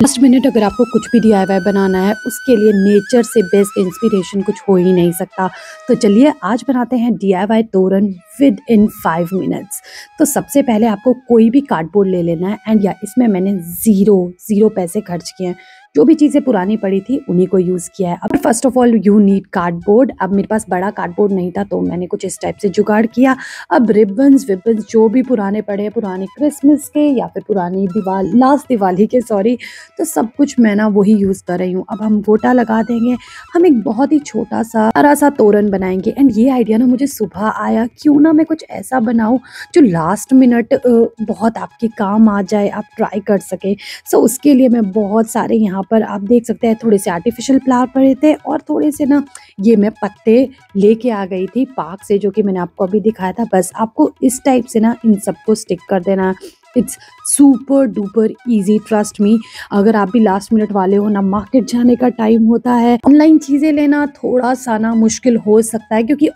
Last minute अगर आपको कुछ भी डीआईवाई बनाना है, उसके लिए नेचर से बेस्ट इंस्पिरेशन कुछ हो ही नहीं सकता। तो चलिए आज बनाते हैं DIY तोरण विद इन फाइव मिनट्स तो सबसे पहले आपको कोई भी कार्डबोर्ड ले लेना है एंड या इसमें मैंने ज़ीरो ज़ीरो पैसे खर्च किए हैं। जो भी चीज़ें पुरानी पड़ी थी, उन्हीं को यूज़ किया है। अब first of all you need cardboard अब मेरे पास बड़ा कार्डबोर्ड नहीं था तो मैंने कुछ इस टाइप से जुगाड़ किया। अब रिबन्स विबन्स जो भी पुराने पड़े पुराने क्रिसमस के या फिर पुरानी दिवाल लास्ट दिवाली के सॉरी तो सब कुछ मैं ना वही यूज़ कर रही हूँ। अब हम गोटा लगा देंगे। हम एक बहुत ही छोटा सा, हरा सा तोरण बनाएँगे। एंड ये आइडिया ना मुझे सुबह आया, क्यों ना मैं कुछ ऐसा बनाऊँ, जो लास्ट मिनट बहुत आपके काम आ जाए, आप ट्राई कर सकें। सो उसके लिए मैं बहुत सारे यहाँ पर आप देख सकते हैं, थोड़े से आर्टिफिशियल फ्लावर पड़े थे और थोड़े से ना ये मैं पत्ते लेके आ गई थी पार्क से, जो कि मैंने आपको अभी दिखाया था। बस आपको इस टाइप से ना इन सबको स्टिक कर देना। It's super duper easy trust me अगर आप भी लास्ट मिनट वाले हो ना मार्केट जाने का टाइम होता है ऑनलाइन चीज़ें लेना थोड़ा सा ना मुश्किल हो सकता है क्योंकि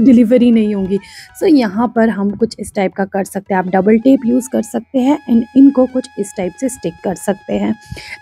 डिलीवरी नहीं होगी। सो so, यहाँ पर हम कुछ इस टाइप का कर सकते हैं। आप डबल टेप यूज़ कर सकते हैं एंड इनको कुछ इस टाइप से स्टिक कर सकते हैं।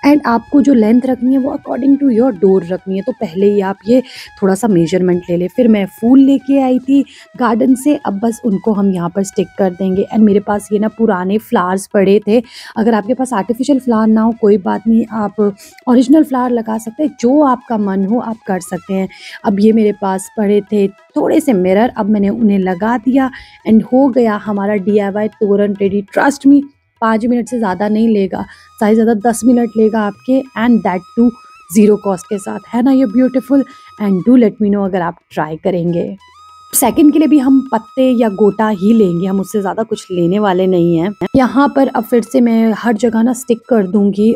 एंड आपको जो लेंथ रखनी है वो अकॉर्डिंग टू योर डोर रखनी है। तो पहले ही आप ये थोड़ा सा मेज़रमेंट ले लें। फिर मैं फूल लेके आई थी गार्डन से। अब बस उनको हम यहाँ पर स्टिक कर देंगे। एंड मेरे पास ये ना पुराने फ्लावर्स पड़े थे। अगर आपके पास आर्टिफिशियल फ्लावर ना हो, कोई बात नहीं, आप ओरिजिनल फ्लावर लगा सकते हैं, जो आपका मन हो, आप कर सकते हैं। अब ये मेरे पास पड़े थे थोड़े से मिरर अब मैंने उन्हें लगा दिया एंड हो गया हमारा डी तोरण रेडी ट्रस्ट मी पाँच मिनट से ज़्यादा नहीं लेगा ज़्यादा ज़्यादा दस मिनट लेगा आपके and that too zero cost के साथ। है ना, ये beautiful and do let me know अगर आप ट्राई करेंगे। सेकंड के लिए भी हम पत्ते या गोटा ही लेंगे, हम उससे ज़्यादा कुछ लेने वाले नहीं हैं। यहाँ पर अब फिर से मैं हर जगह ना स्टिक कर दूँगी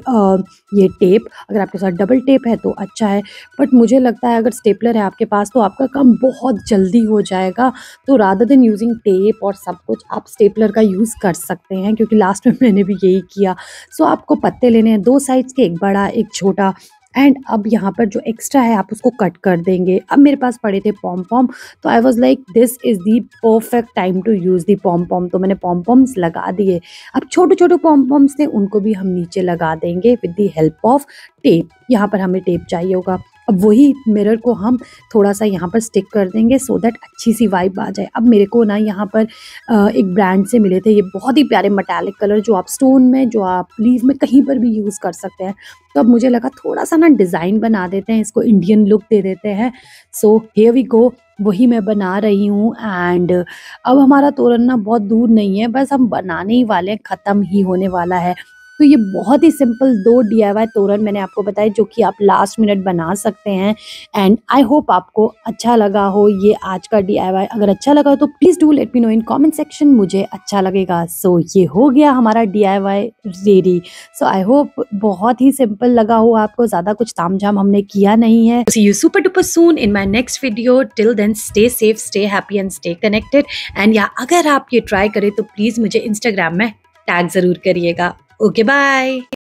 ये टेप अगर आपके साथ डबल टेप है तो अच्छा है बट मुझे लगता है अगर स्टेपलर है आपके पास तो आपका काम बहुत जल्दी हो जाएगा। तो रादर देन यूजिंग टेप और सब कुछ, आप स्टेपलर का यूज़ कर सकते हैं, क्योंकि लास्ट में मैंने भी यही किया। सो आपको पत्ते लेने हैं, दो साइज़ के, एक बड़ा, एक छोटा। एंड अब यहाँ पर जो एक्स्ट्रा है, आप उसको कट कर देंगे। अब मेरे पास पड़े थे पॉम पॉम तो I was like this is the perfect time to use the pom pom तो मैंने पॉम पॉम्स लगा दिए। अब छोटे छोटे पॉम पॉम्स थे, उनको भी हम नीचे लगा देंगे with the help of tape यहाँ पर हमें टेप चाहिए होगा। अब वही मिरर को हम थोड़ा सा यहाँ पर स्टिक कर देंगे सो दैट अच्छी सी वाइब आ जाए। अब मेरे को ना यहाँ पर एक ब्रांड से मिले थे, ये बहुत ही प्यारे मटैलिक कलर जो आप स्टोन में, जो आप लीव में कहीं पर भी यूज़ कर सकते हैं। तो अब मुझे लगा थोड़ा सा ना डिज़ाइन बना देते हैं, इसको इंडियन लुक दे देते हैं। सो हेयर वी गो वही मैं बना रही हूँ एंड अब हमारा तोरण ना बहुत दूर नहीं है, बस हम बनाने ही वाले हैं, ख़त्म ही होने वाला है। तो ये बहुत ही सिंपल दो DIY तोरण मैंने आपको बताया जो कि आप लास्ट मिनट बना सकते हैं। एंड आई होप आपको अच्छा लगा हो ये आज का DIY अगर अच्छा लगा हो तो please do let me know in comment section मुझे अच्छा लगेगा। सो so, ये हो गया हमारा D ready so I hope बहुत ही सिंपल लगा हो आपको। ज़्यादा कुछ ताम झाम हमने किया नहीं है। See you super duper soon in my next video till then stay safe stay happy and stay connected and या अगर आप ये ट्राई करें तो प्लीज़ मुझे इंस्टाग्राम में टैग ज़रूर करिएगा। Okay, bye.